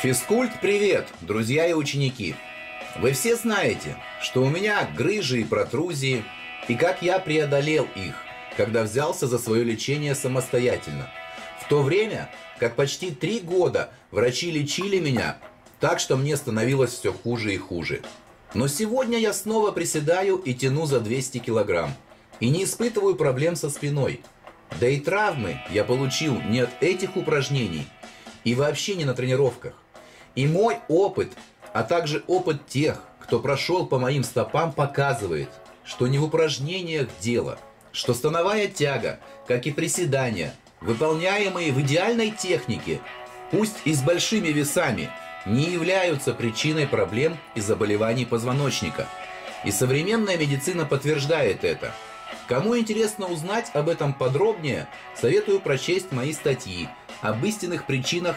Физкульт, привет, друзья и ученики! Вы все знаете, что у меня грыжи и протрузии, и как я преодолел их, когда взялся за свое лечение самостоятельно. В то время, как почти три года врачи лечили меня, так что мне становилось все хуже и хуже. Но сегодня я снова приседаю и тяну за 200 килограмм. И не испытываю проблем со спиной. Да и травмы я получил не от этих упражнений и вообще не на тренировках. И мой опыт, а также опыт тех, кто прошел по моим стопам, показывает, что не в упражнениях дело, что становая тяга, как и приседания, выполняемые в идеальной технике, пусть и с большими весами, не являются причиной проблем и заболеваний позвоночника. И современная медицина подтверждает это. Кому интересно узнать об этом подробнее, советую прочесть мои статьи об истинных причинах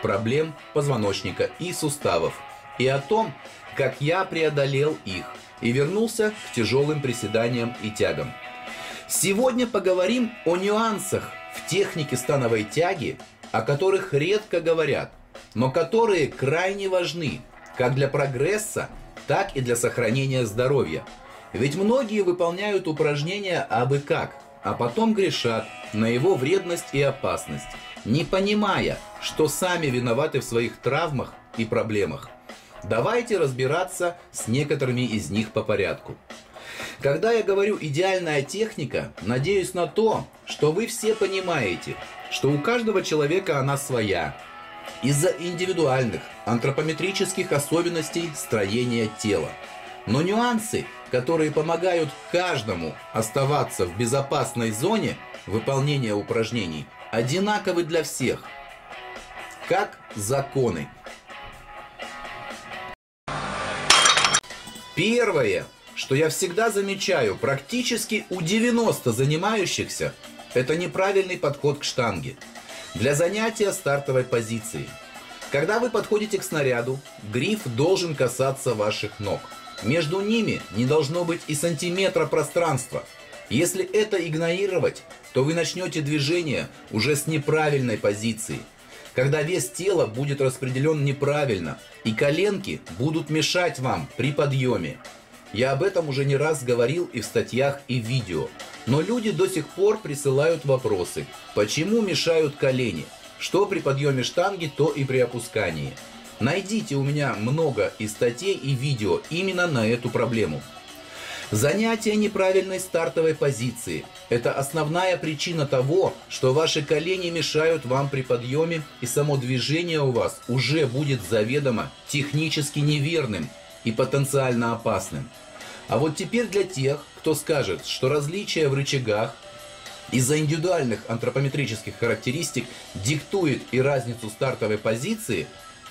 проблем позвоночника и суставов, и о том, как я преодолел их и вернулся к тяжелым приседаниям и тягам. Сегодня поговорим о нюансах в технике становой тяги, о которых редко говорят, но которые крайне важны как для прогресса, так и для сохранения здоровья. Ведь многие выполняют упражнения абы как, а потом грешат на его вредность и опасность – не понимая, что сами виноваты в своих травмах и проблемах. Давайте разбираться с некоторыми из них по порядку. Когда я говорю «идеальная техника», надеюсь на то, что вы все понимаете, что у каждого человека она своя, из-за индивидуальных антропометрических особенностей строения тела. Но нюансы, которые помогают каждому оставаться в безопасной зоне выполнения упражнений, одинаковы для всех, как законы. Первое, что я всегда замечаю практически у 90 занимающихся, это неправильный подход к штанге. Для занятия стартовой позиции. Когда вы подходите к снаряду, гриф должен касаться ваших ног. Между ними не должно быть и сантиметра пространства – если это игнорировать, то вы начнете движение уже с неправильной позиции, когда вес тела будет распределен неправильно, и коленки будут мешать вам при подъеме. Я об этом уже не раз говорил и в статьях, и в видео. Но люди до сих пор присылают вопросы. Почему мешают колени? Что при подъеме штанги, то и при опускании. Найдите у меня много и статей, и видео именно на эту проблему. Занятие неправильной стартовой позиции – это основная причина того, что ваши колени мешают вам при подъеме, и само движение у вас уже будет заведомо технически неверным и потенциально опасным. А вот теперь для тех, кто скажет, что различия в рычагах из-за индивидуальных антропометрических характеристик диктует и разницу стартовой позиции,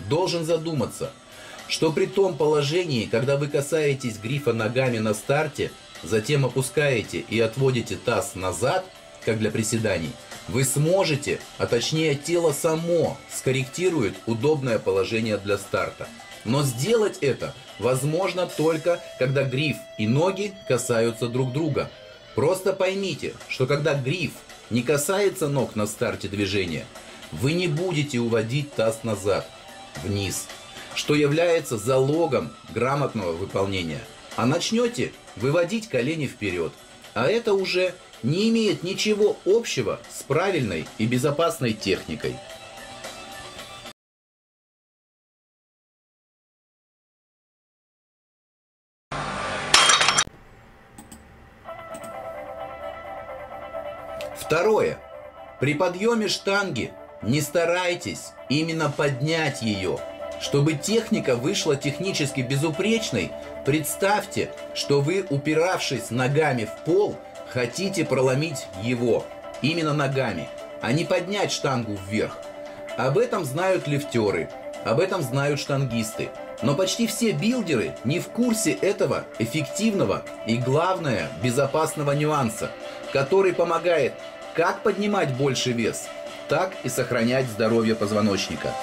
должен задуматься – что при том положении, когда вы касаетесь грифа ногами на старте, затем опускаете и отводите таз назад, как для приседаний, вы сможете, а точнее тело само скорректирует удобное положение для старта. Но сделать это возможно только, когда гриф и ноги касаются друг друга. Просто поймите, что когда гриф не касается ног на старте движения, вы не будете уводить таз назад, вниз – что является залогом грамотного выполнения. А начнете выводить колени вперед. А это уже не имеет ничего общего с правильной и безопасной техникой. Второе. При подъеме штанги не старайтесь именно поднять ее – чтобы техника вышла технически безупречной, представьте, что вы, упиравшись ногами в пол, хотите проломить его именно ногами, а не поднять штангу вверх. Об этом знают лифтеры, об этом знают штангисты. Но почти все билдеры не в курсе этого эффективного и, главное, безопасного нюанса, который помогает как поднимать больше вес, так и сохранять здоровье позвоночника.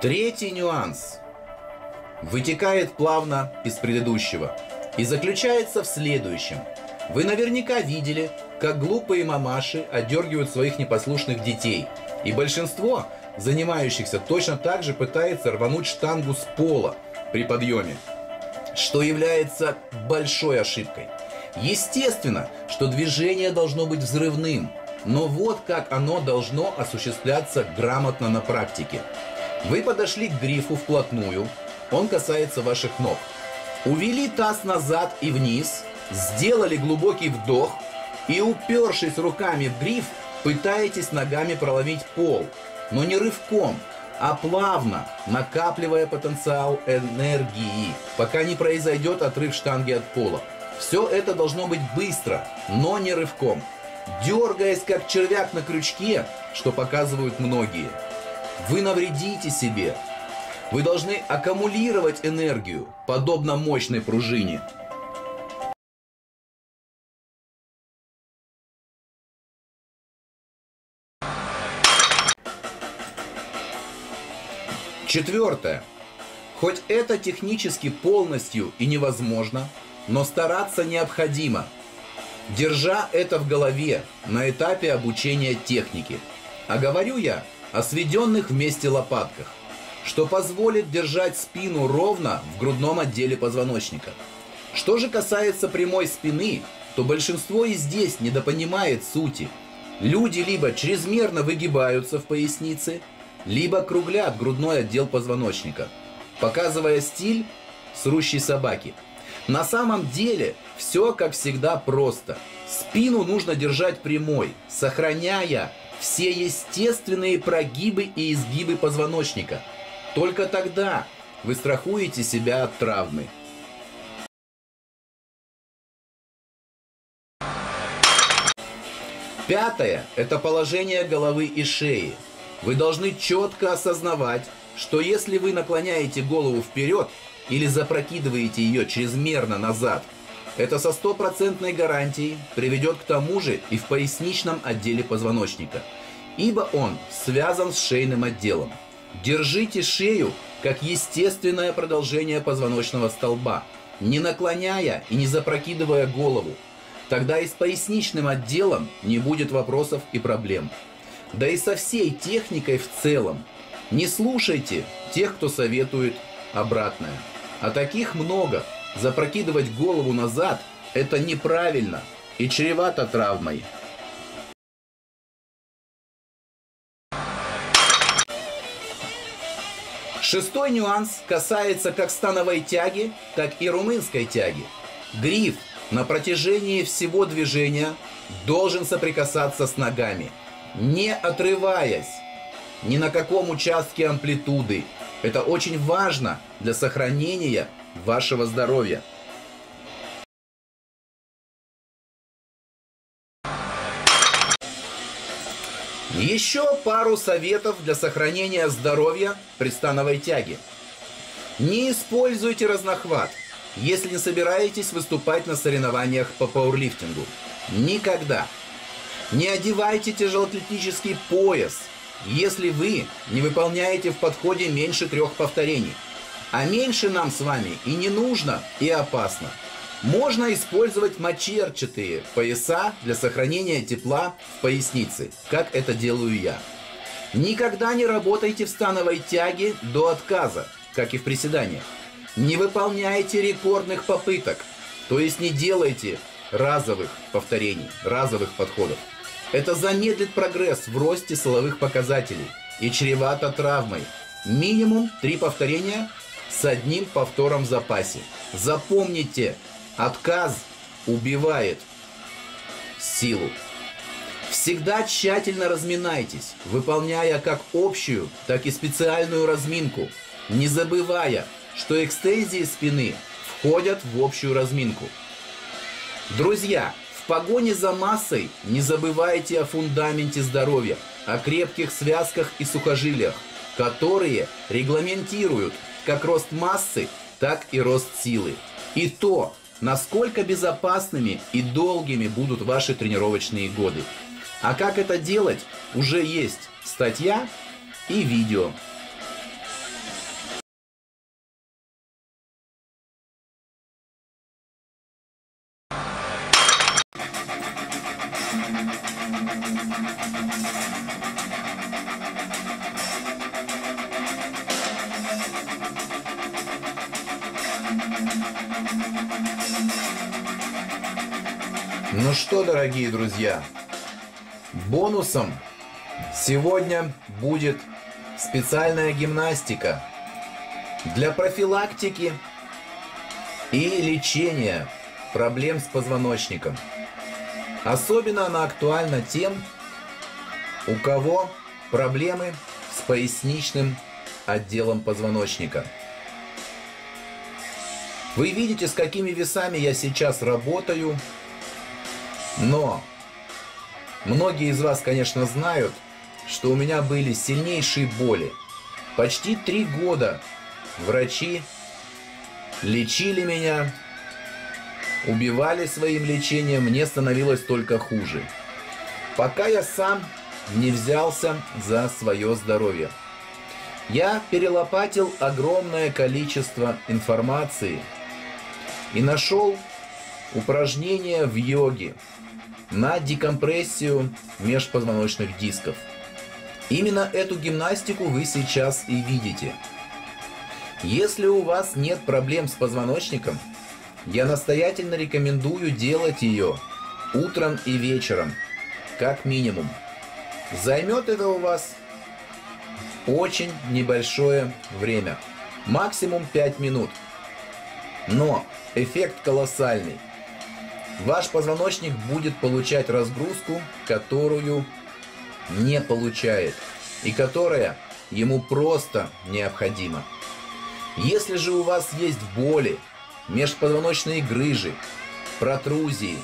Третий нюанс вытекает плавно из предыдущего и заключается в следующем. Вы наверняка видели, как глупые мамаши отдергивают своих непослушных детей. И большинство занимающихся точно так же пытается рвануть штангу с пола при подъеме, что является большой ошибкой. Естественно, что движение должно быть взрывным, но вот как оно должно осуществляться грамотно на практике. Вы подошли к грифу вплотную, он касается ваших ног. Увели таз назад и вниз, сделали глубокий вдох и, упершись руками в гриф, пытаетесь ногами проломить пол, но не рывком, а плавно, накапливая потенциал энергии, пока не произойдет отрыв штанги от пола. Все это должно быть быстро, но не рывком, дергаясь как червяк на крючке, что показывают многие. Вы навредите себе. Вы должны аккумулировать энергию, подобно мощной пружине – Четвертое. Хоть это технически полностью и невозможно, но стараться необходимо. Держа это в голове на этапе обучения техники. А говорю я о сведенных вместе лопатках, что позволит держать спину ровно в грудном отделе позвоночника. Что же касается прямой спины, то большинство и здесь недопонимает сути. Люди либо чрезмерно выгибаются в пояснице, либо круглят грудной отдел позвоночника, показывая стиль срущей собаки. На самом деле все, как всегда, просто. Спину нужно держать прямой, сохраняя все естественные прогибы и изгибы позвоночника. Только тогда вы страхуете себя от травмы. Пятое – это положение головы и шеи – вы должны четко осознавать, что если вы наклоняете голову вперед или запрокидываете ее чрезмерно назад, это со стопроцентной гарантией приведет к тому же и в поясничном отделе позвоночника, ибо он связан с шейным отделом. Держите шею как естественное продолжение позвоночного столба, не наклоняя и не запрокидывая голову. Тогда и с поясничным отделом не будет вопросов и проблем да и со всей техникой в целом. Не слушайте тех, кто советует обратное. А таких много. Запрокидывать голову назад – это неправильно и чревато травмой. Шестой нюанс касается как становой тяги, так и румынской тяги. Гриф на протяжении всего движения должен соприкасаться с ногами – не отрываясь ни на каком участке амплитуды. Это очень важно для сохранения вашего здоровья. Еще пару советов для сохранения здоровья при становой тяге. Не используйте разнохват, если не собираетесь выступать на соревнованиях по пауэрлифтингу. Никогда. Не одевайте тяжелоатлетический пояс, если вы не выполняете в подходе меньше трех повторений. А меньше нам с вами и не нужно, и опасно. Можно использовать мочерчатые пояса для сохранения тепла в пояснице, как это делаю я. Никогда не работайте в становой тяге до отказа, как и в приседаниях. Не выполняйте рекордных попыток, то есть не делайте разовых повторений, разовых подходов. Это замедлит прогресс в росте силовых показателей и чревато травмой. Минимум три повторения с одним повтором в запасе. Запомните, отказ убивает силу. Всегда тщательно разминайтесь, выполняя как общую, так и специальную разминку, не забывая, что экстензии спины входят в общую разминку. Друзья, погоне за массой не забывайте о фундаменте здоровья, о крепких связках и сухожилиях, которые регламентируют как рост массы, так и рост силы. И то, насколько безопасными и долгими будут ваши тренировочные годы. А как это делать, уже есть статья и видео. Ну что, дорогие друзья, бонусом сегодня будет специальная гимнастика для профилактики и лечения проблем с позвоночником. Особенно она актуальна тем, у кого проблемы с поясничным отделом позвоночника. Вы видите, с какими весами я сейчас работаю – но многие из вас, конечно, знают, что у меня были сильнейшие боли. Почти три года врачи лечили меня, убивали своим лечением, мне становилось только хуже. Пока я сам не взялся за свое здоровье. Я перелопатил огромное количество информации и нашел упражнения в йоге, на декомпрессию межпозвоночных дисков. Именно эту гимнастику вы сейчас и видите. Если у вас нет проблем с позвоночником, я настоятельно рекомендую делать ее утром и вечером, как минимум. Займет это у вас очень небольшое время, максимум 5 минут. Но эффект колоссальный ваш позвоночник будет получать разгрузку, которую не получает и которая ему просто необходима. Если же у вас есть боли, межпозвоночные грыжи, протрузии,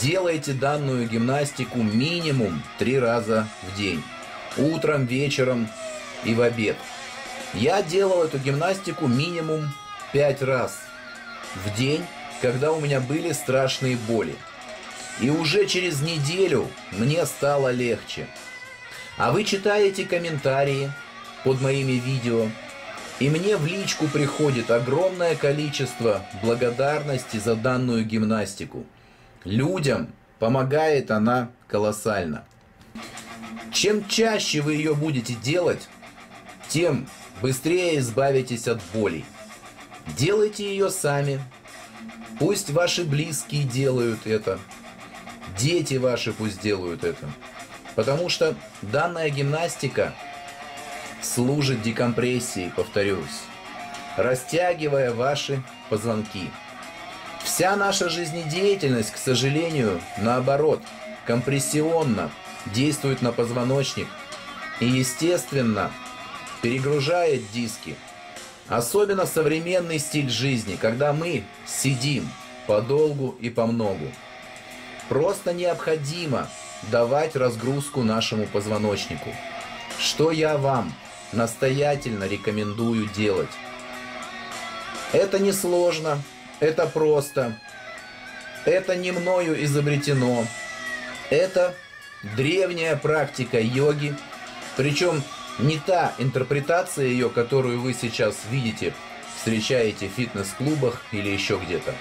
делайте данную гимнастику минимум три раза в день. Утром, вечером и в обед. Я делал эту гимнастику минимум пять раз в день когда у меня были страшные боли. И уже через неделю мне стало легче. А вы читаете комментарии под моими видео, и мне в личку приходит огромное количество благодарности за данную гимнастику. Людям помогает она колоссально. Чем чаще вы ее будете делать, тем быстрее избавитесь от болей. Делайте ее сами, Пусть ваши близкие делают это. Дети ваши пусть делают это. Потому что данная гимнастика служит декомпрессии, повторюсь, растягивая ваши позвонки. Вся наша жизнедеятельность, к сожалению, наоборот, компрессионно действует на позвоночник и, естественно, перегружает диски – Особенно современный стиль жизни, когда мы сидим подолгу и по многу. Просто необходимо давать разгрузку нашему позвоночнику. Что я вам настоятельно рекомендую делать. Это не сложно, это просто, это не мною изобретено, это древняя практика йоги, причем не та интерпретация ее, которую вы сейчас видите, встречаете в фитнес-клубах или еще где-то.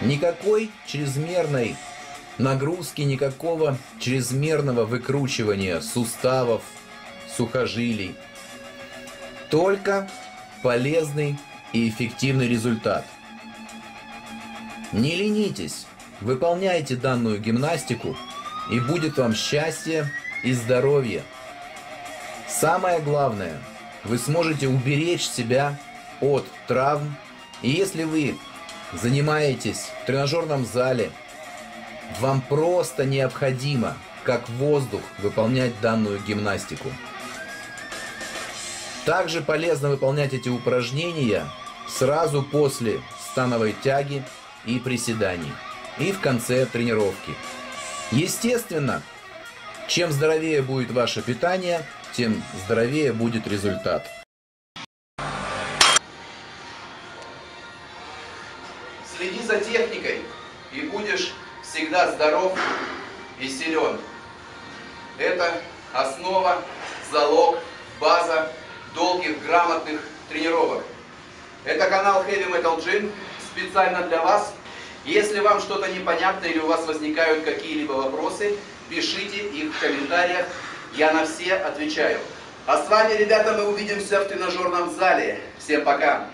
Никакой чрезмерной нагрузки, никакого чрезмерного выкручивания суставов, сухожилий. Только полезный и эффективный результат. Не ленитесь, выполняйте данную гимнастику, и будет вам счастье и здоровье. Самое главное, вы сможете уберечь себя от травм. И если вы занимаетесь в тренажерном зале, вам просто необходимо, как воздух, выполнять данную гимнастику. Также полезно выполнять эти упражнения сразу после становой тяги и приседаний и в конце тренировки. Естественно, чем здоровее будет ваше питание – тем здоровее будет результат. Следи за техникой, и будешь всегда здоров и силен. Это основа, залог, база долгих, грамотных тренировок. Это канал Heavy Metal Gym специально для вас. Если вам что-то непонятно или у вас возникают какие-либо вопросы, пишите их в комментариях, я на все отвечаю. А с вами, ребята, мы увидимся в тренажерном зале. Всем пока!